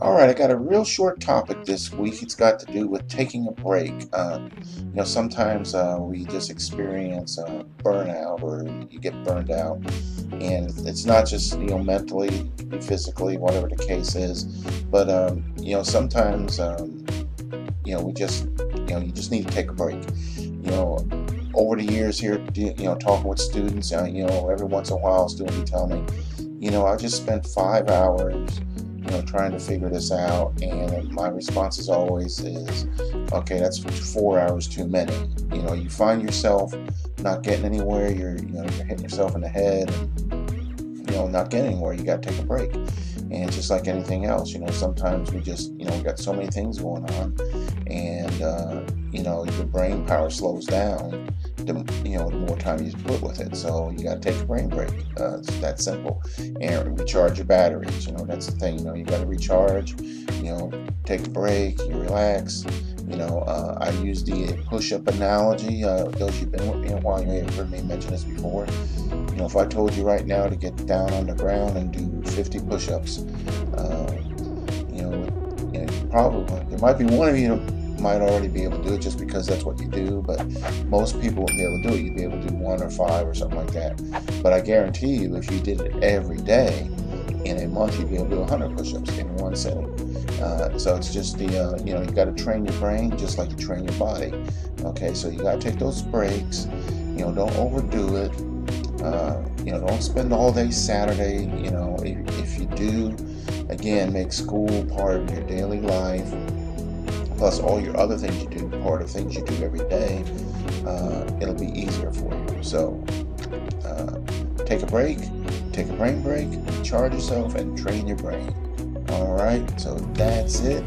Alright, I got a real short topic this week. It's got to do with taking a break. Uh, you know, sometimes uh, we just experience uh, burnout or you get burned out. And it's not just, you know, mentally, physically, whatever the case is. But, um, you know, sometimes, um, you know, we just, you know, you just need to take a break. You know, over the years here, you know, talking with students, uh, you know, every once in a while, students will tell me, you know, I just spent five hours know, trying to figure this out. And my response is always is, okay, that's four hours too many. You know, you find yourself not getting anywhere. You're, you know, you're hitting yourself in the head. And, you know, not getting anywhere. You got to take a break. And just like anything else, you know, sometimes we just, you know, we got so many things going on, and uh, you know, your brain power slows down you know the more time you put with it. So you got to take a brain break. Uh, it's that simple, and recharge your batteries. You know that's the thing. You know you got to recharge. You know, take a break. You relax. You know, uh, I use the push-up analogy. Uh, those you've been with me a while, you may have heard me mention this before. You know, if I told you right now to get down on the ground and do 50 push-ups, uh, you know, you know, probably there might be one of you might already be able to do it just because that's what you do, but most people wouldn't be able to do it. You'd be able to do one or five or something like that. But I guarantee you, if you did it every day, in a month, you'd be able to do 100 push-ups in one setting. Uh, so it's just the, uh, you know, you got to train your brain just like you train your body. Okay, so you got to take those breaks. You know, don't overdo it. Uh, you know, don't spend all day Saturday. You know, if, if you do, again, make school part of your daily life plus all your other things you do, part of things you do every day, uh, it'll be easier for you. So uh, take a break, take a brain break, charge yourself, and train your brain. All right, so that's it.